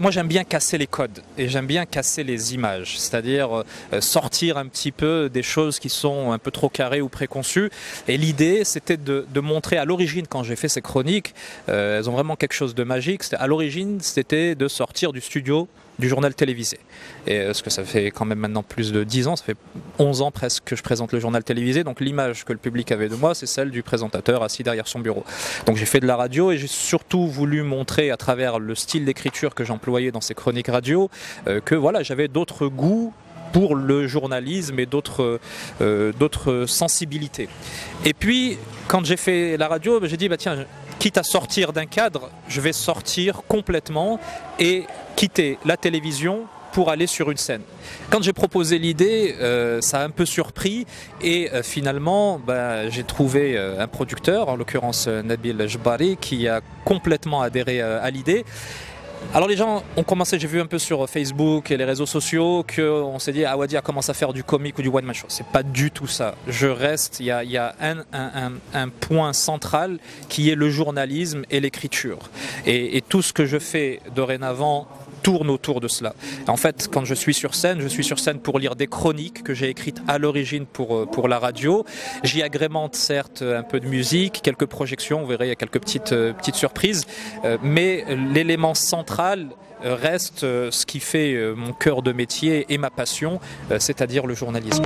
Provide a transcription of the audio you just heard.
moi j'aime bien casser les codes et j'aime bien casser les images, c'est-à-dire euh, sortir un petit peu des choses qui sont un peu trop carrées ou préconçues. Et l'idée, c'était de, montrer à l'origine, quand j'ai fait ces chroniques, euh, elles ont vraiment quelque chose de magique. À l'origine, c'était de sortir du studio du journal télévisé. Et euh, ce que ça fait quand même maintenant plus de 10 ans, ça fait 11 ans presque que je présente le journal télévisé, donc l'image que le public avait de moi, c'est celle du présentateur assis derrière son bureau. Donc j'ai fait de la radio et j'ai surtout voulu montrer à travers le style d'écriture que j'employais dans ces chroniques radio euh, que voilà, j'avais d'autres goûts pour le journalisme et d'autres euh, d'autres sensibilités. Et puis, quand j'ai fait la radio, j'ai dit, bah tiens, quitte à sortir d'un cadre, je vais sortir complètement et quitter la télévision pour aller sur une scène. Quand j'ai proposé l'idée, euh, ça a un peu surpris et euh, finalement, bah, j'ai trouvé euh, un producteur, en l'occurrence Nabil Jbari, qui a complètement adhéré à l'idée. Alors les gens ont commencé, j'ai vu un peu sur Facebook et les réseaux sociaux qu'on s'est dit Awadia commence à faire du comique ou du one man show. C'est pas du tout ça. Je reste, il y a, un, point central qui est le journalisme et l'écriture. et tout ce que je fais dorénavant tourne autour de cela. En fait, quand je suis sur scène, je suis sur scène pour lire des chroniques que j'ai écrites à l'origine pour, euh, pour la radio. J'y agrémente certes un peu de musique, quelques projections, vous verrez, il y a quelques petites, euh, petites surprises, euh, mais l'élément reste ce qui fait mon cœur de métier et ma passion, c'est-à-dire le journalisme.